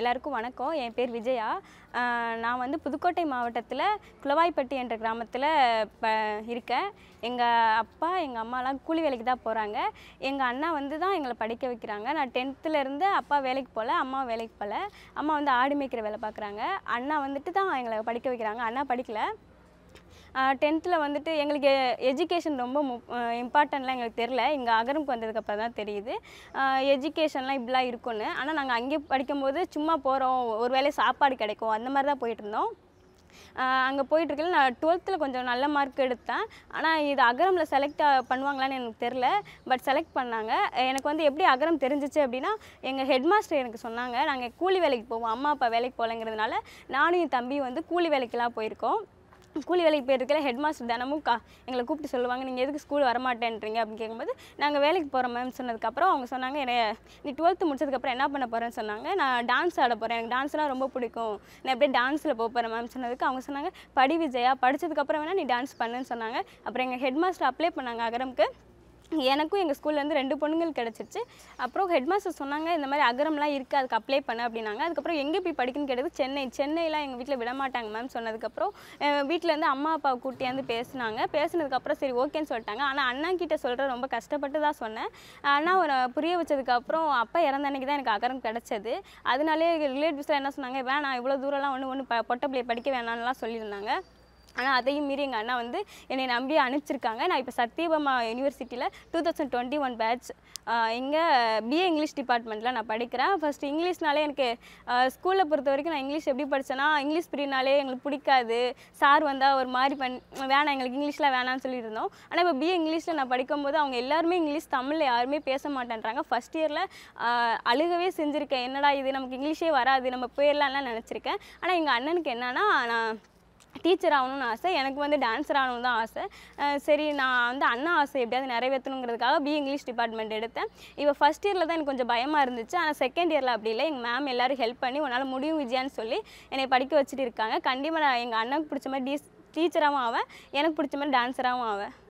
எல்லாருக்கும் வணக்கம். என் பேர் விஜயா. நான் வந்து புதுக்கோட்டை மாவட்டத்தில் குளவாய்ப்பட்டி என்ற கிராமத்தில் ப இருக்கேன். எங்கள் அப்பா எங்கள் அம்மாலாம் கூலி வேலைக்கு தான் போகிறாங்க எங்கள் அண்ணா வந்து தான் எங்களை படிக்க வைக்கிறாங்க. நான் டென்த்துலேருந்து அப்பா வேலைக்கு போகல அம்மா வேலைக்கு போகல அம்மா வந்து ஆடு மேய்க்கிற வேலை பார்க்குறாங்க அண்ணா வந்துட்டு தான் எங்களை படிக்க வைக்கிறாங்க. அண்ணா படிக்கலை. டென்த்தில் வந்துட்டு எங்களுக்கு எஜுகேஷன் ரொம்ப இம்பார்ட்டன்ட்லாம் எங்களுக்கு தெரில இங்கே அகரமுக்கு வந்ததுக்கப்புறம் தான் தெரியுது. எஜுகேஷன்லாம் இப்படிலாம் இருக்கும்னு. ஆனால் நாங்கள் அங்கே படிக்கும்போது சும்மா போகிறோம் ஒரு வேளை சாப்பாடு கிடைக்கும். அந்த மாதிரி தான் போயிட்டுருந்தோம் அங்கே போயிட்டுருக்கல நான் டுவெல்த்தில் கொஞ்சம் நல்ல மார்க் எடுத்தேன். ஆனால் இது அகரமில் செலக்ட் பண்ணுவாங்களான்னு எனக்கு தெரில பட் செலக்ட் பண்ணாங்க. எனக்கு வந்து எப்படி அகரம் தெரிஞ்சிச்சு அப்படின்னா எங்கள் ஹெட் மாஸ்டர் எனக்கு சொன்னாங்க நாங்கள் கூலி வேலைக்கு போவோம். அம்மா அப்பா வேலைக்கு போகலங்கிறதுனால நானும் என் தம்பி வந்து கூலி வேலைக்கெல்லாம் போயிருக்கோம். கூலி வேலைக்கு போயிருக்கல ஹெட் மாஸ்டர் தினமும் கா எங்களை கூப்பிட்டு சொல்லுவாங்க நீங்கள் எதுக்கு ஸ்கூல் வரமாட்டேன்றீங்க? அப்படின்னு கேட்கும்போது நாங்கள் வேலைக்கு போகிறோம் மேம் சொன்னதுக்கப்புறம் அவங்க சொன்னாங்க என்னை நீ டுவெல்த்து முடிச்சதுக்கப்புறம் என்ன பண்ண போகிறேன்னு சொன்னாங்க. நான் டான்ஸ் ஆட போகிறேன் எனக்கு டான்ஸ்லாம் ரொம்ப பிடிக்கும். நான் எப்படியே டான்ஸில் போக போகிறேன் மேம் சொன்னதுக்கு அவங்க சொன்னாங்க படி விஜயா படிச்சதுக்கப்புறம் வேணால் நீ டான்ஸ் பண்ணுன்னு சொன்னாங்க. அப்புறம் எங்கள் ஹெட் மாஸ்டர் அப்ளை பண்ணாங்க அகரம்க்கு. எனக்கும் எங்கள் ஸ்கூல்லேருந்து ரெண்டு பொண்ணுங்கள் கிடச்சிருச்சு. அப்புறம் ஹெட் மாஸ்டர் சொன்னாங்க இந்த மாதிரி அகரம்லாம் இருக்குது அதுக்கு அப்ளை பண்ண அப்படின்னாங்க. அதுக்கப்புறம் எங்கே போய் படிக்கணும்னு கேட்டது சென்னை. சென்னையெலாம் எங்கள் வீட்டில் விட மாட்டாங்க மேம் சொன்னதுக்கப்புறம் வீட்டிலேருந்து அம்மா அப்பாவை கூட்டியாந்து பேசினாங்க. பேசினதுக்கப்புறம் சரி ஓகேன்னு சொல்லிட்டாங்க. ஆனால் அண்ணா கிட்டே சொல்கிற ரொம்ப கஷ்டப்பட்டு தான் சொன்னேன். ஆனால் ஒரு புரிய வச்சதுக்கப்புறம் அப்பா இறந்த அன்னைக்கு தான் எனக்கு அகரம் கிடச்சது. அதனாலே ரிலேட்டிவ்ஸ்லாம் என்ன சொன்னாங்க வேணாம் இவ்வளோ தூரம்லாம் ஒன்று ஒன்று ப பொட்டை பிள்ளைய படிக்க வேணாம்லாம் சொல்லியிருந்தாங்க. ஆனால் அதையும் மீறி எங்கள் அண்ணா வந்து என்னை நம்பி அனுப்பிச்சிருக்காங்க. நான் இப்போ சத்யபாமா யூனிவர்சிட்டியில் two thousand twenty one batch இங்கே பிஏ இங்கிலீஷ் டிபார்ட்மெண்ட்டில் நான் படிக்கிறேன். ஃபர்ஸ்ட் இங்கிலீஷ்னாலே எனக்கு ஸ்கூலில் பொறுத்த வரைக்கும் நான் இங்கிலீஷ் எப்படி படித்தேன்னா இங்கிலீஷ் பீரியட்னாலே எங்களுக்கு பிடிக்காது. சார் வந்தால் ஒரு மாதிரி பண் வேணாம் எங்களுக்கு இங்கிலீஷ்லாம் வேணாம்னு சொல்லியிருந்தோம் ஆனால் இப்போ பிஏ இங்கிலீஷில் நான் படிக்கும்போது அவங்க எல்லாருமே இங்கிலீஷ் தமிழில் யாருமே பேச மாட்டேன்றாங்க. ஃபஸ்ட் இயரில் அழுகவே செஞ்சுருக்கேன். என்னடா இது? நமக்கு இங்கிலீஷே வராது. நம்ம போயிடலாம்லாம் நினச்சிருக்கேன். ஆனால் எங்கள் அண்ணனுக்கு என்னென்னா நான் டீச்சர் ஆகணும்னு ஆசை எனக்கு வந்து டான்ஸர் ஆகணும்னு தான் ஆசை. சரி நான் வந்து அண்ணா ஆசை எப்படியாவது நிறைவேற்றணுங்கிறதுக்காக பி இங்கிலீஷ் டிபார்ட்மெண்ட் எடுத்தேன். இப்போ ஃபஸ்ட் இயரில் தான் எனக்கு கொஞ்சம் பயமாக இருந்துச்சு. ஆனால் செகண்ட் இயரில் அப்படி இல்லை. எங்கள் மேம் எல்லோரும் ஹெல்ப் பண்ணி உன்னால் முடியும் விஜயான்னு சொல்லி என்னை படிக்க வச்சுட்டு இருக்காங்க. கண்டிப்பாக நான் எங்கள் அண்ணனுக்கு பிடிச்ச மாதிரி டீஸ் டீச்சராகவும் ஆவேன். எனக்கு பிடிச்ச மாதிரி டான்ஸராகவும் ஆவேன்.